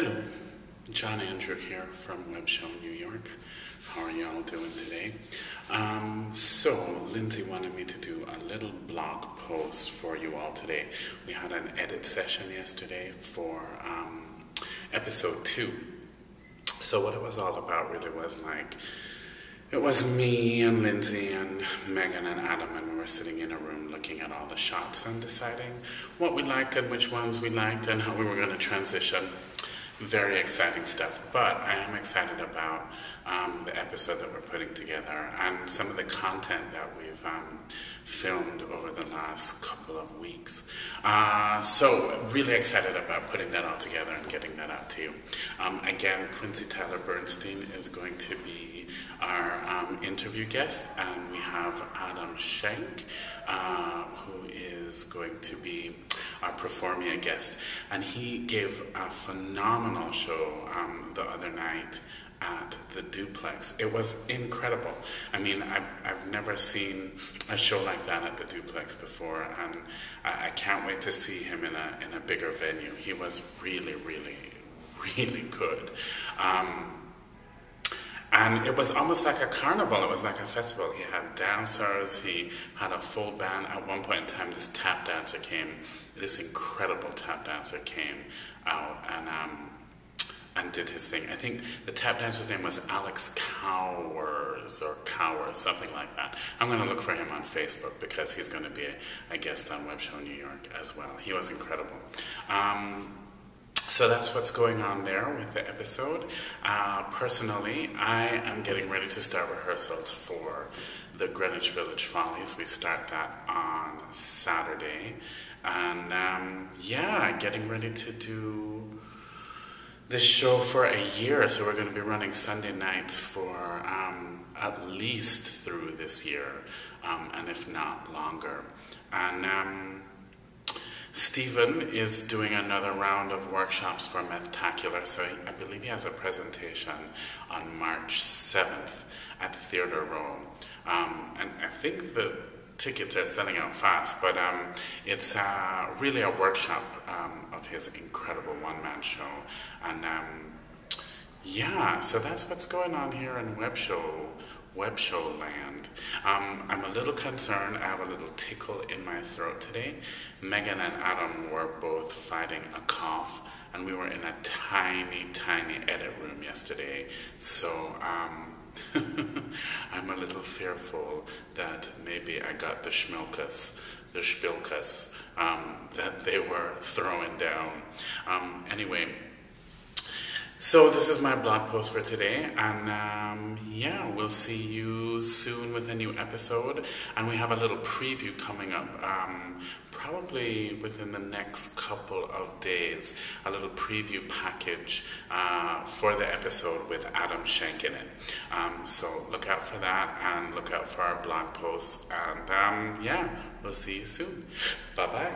Hello, John Andrew here from WebShow New York. How are y'all doing today? Um, so, Lindsay wanted me to do a little blog post for you all today. We had an edit session yesterday for um, episode two. So, what it was all about really was like, it was me and Lindsay and Megan and Adam, and we were sitting in a room looking at all the shots and deciding what we liked and which ones we liked and how we were going to transition very exciting stuff. But I am excited about um, the episode that we're putting together and some of the content that we've um, filmed over the last couple of weeks. Uh, so, really excited about putting that all together and getting that out to you. Um, again, Quincy Tyler Bernstein is going to be our um, interview guest, and we have Adam Schenk, uh, who is going to be our a guest. And he gave a phenomenal show um, the other night at the duplex. It was incredible. I mean, I've, I've never seen a show like that at the duplex before, and I, I can't wait to see him in a, in a bigger venue. He was really, really, really good. Um, and it was almost like a carnival. It was like a festival. He had dancers. He had a full band. At one point in time, this tap dancer came. This incredible tap dancer came out and um, and did his thing. I think the tap dancer's name was Alex Cowers or Cowers, something like that. I'm going to look for him on Facebook because he's going to be a, a, guest on Web Show New York as well. He was incredible. Um, so that's what's going on there with the episode. Uh, personally, I am getting ready to start rehearsals for the Greenwich Village Follies. We start that on Saturday. And um, yeah, getting ready to do this show for a year. So we're going to be running Sunday nights for um, at least through this year, um, and if not longer. And um, Stephen is doing another round of workshops for Methtacular, so I believe he has a presentation on March 7th at Theatre Row. Um, and I think the tickets are selling out fast, but um, it's uh, really a workshop um, of his incredible one man show. And um, yeah, so that's what's going on here in Web Show web show land. Um, I'm a little concerned. I have a little tickle in my throat today. Megan and Adam were both fighting a cough, and we were in a tiny, tiny edit room yesterday. So um, I'm a little fearful that maybe I got the schmilkus, the spilkus um, that they were throwing down. Um, anyway, so this is my blog post for today, and um, yeah, we'll see you soon with a new episode. And we have a little preview coming up, um, probably within the next couple of days. A little preview package uh, for the episode with Adam Schenk in it. Um, so look out for that, and look out for our blog posts. And um, yeah, we'll see you soon. Bye bye.